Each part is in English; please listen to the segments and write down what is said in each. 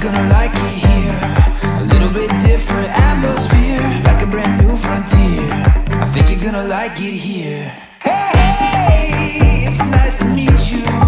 you're gonna like it here. A little bit different atmosphere, like a brand new frontier. I think you're gonna like it here. Hey, hey, it's nice to meet you.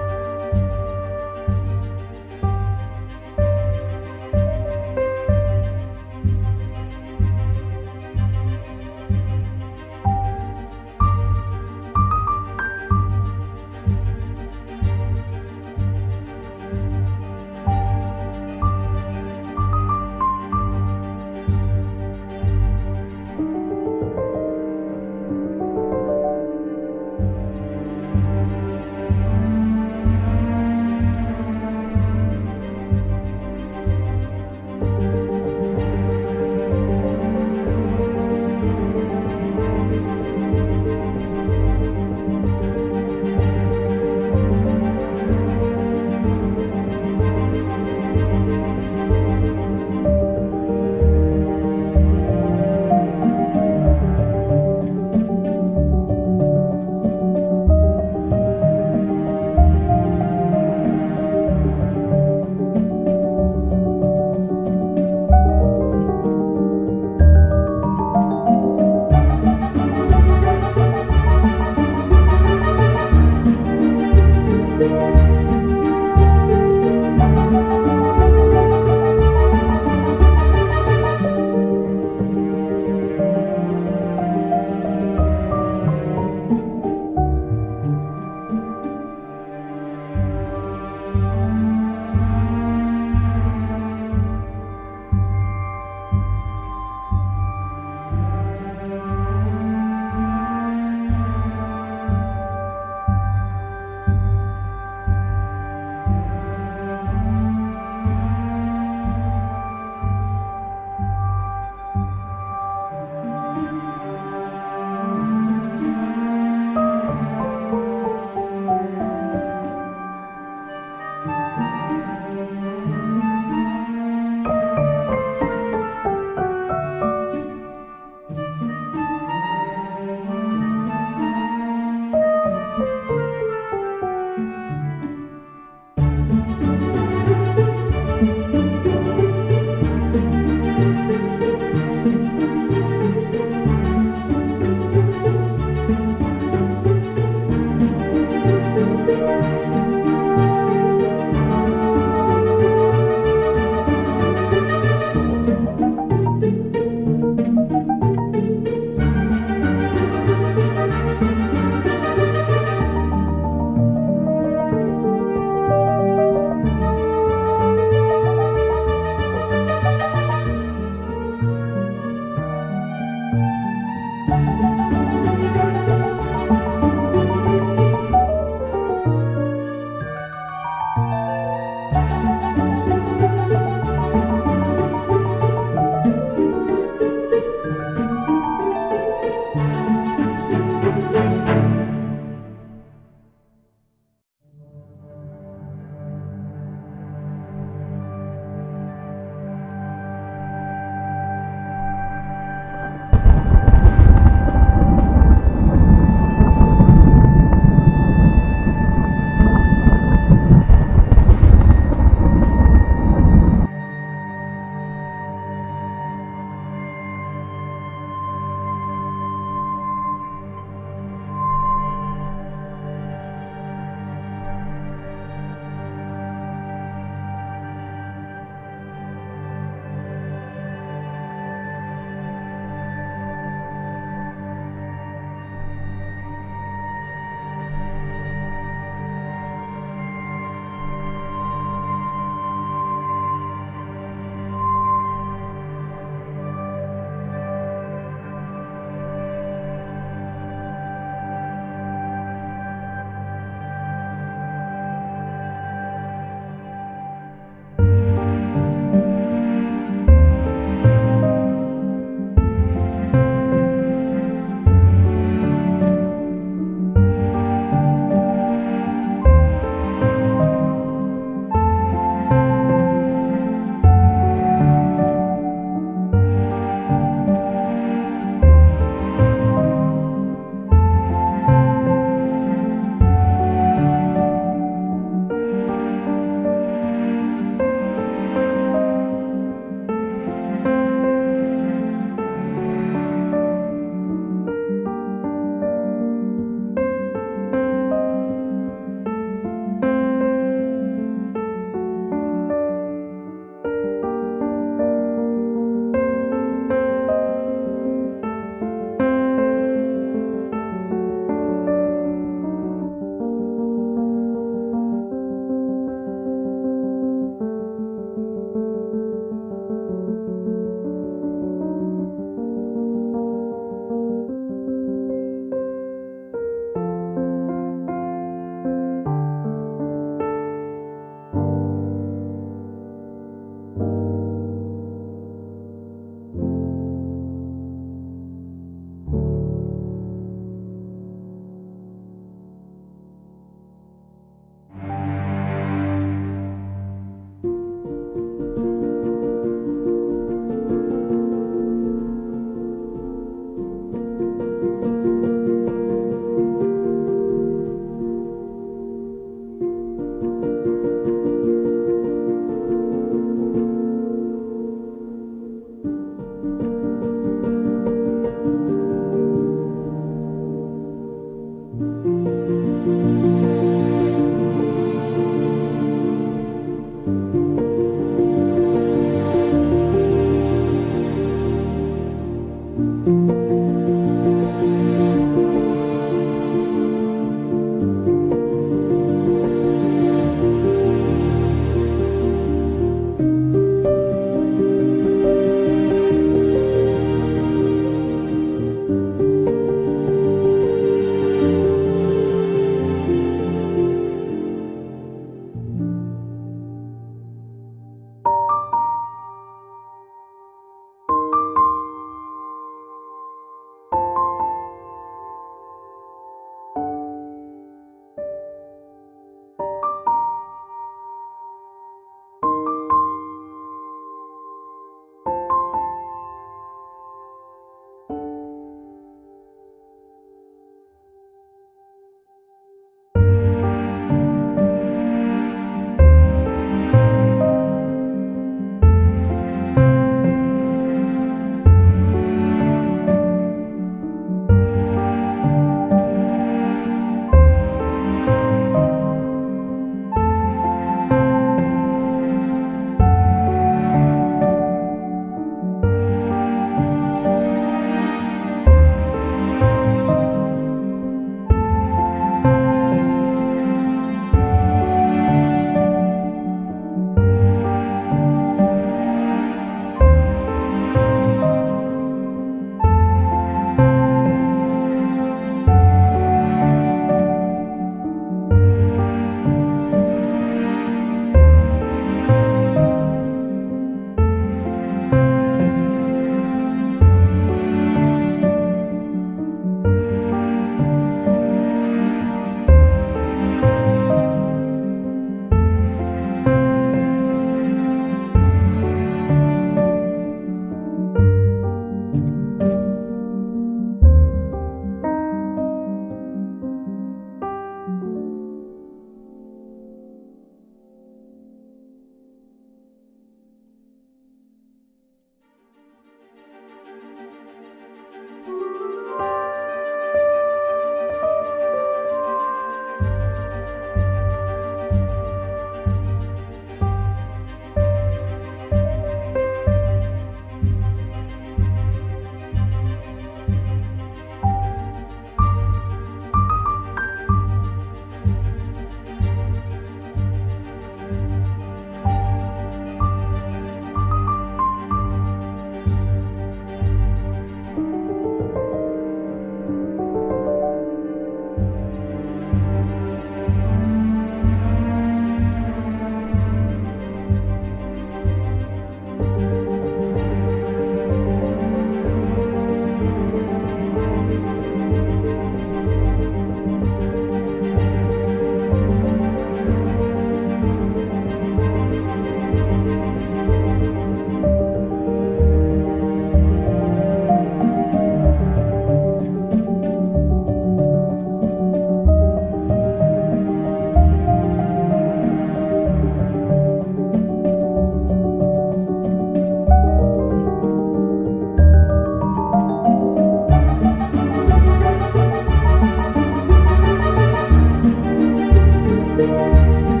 Música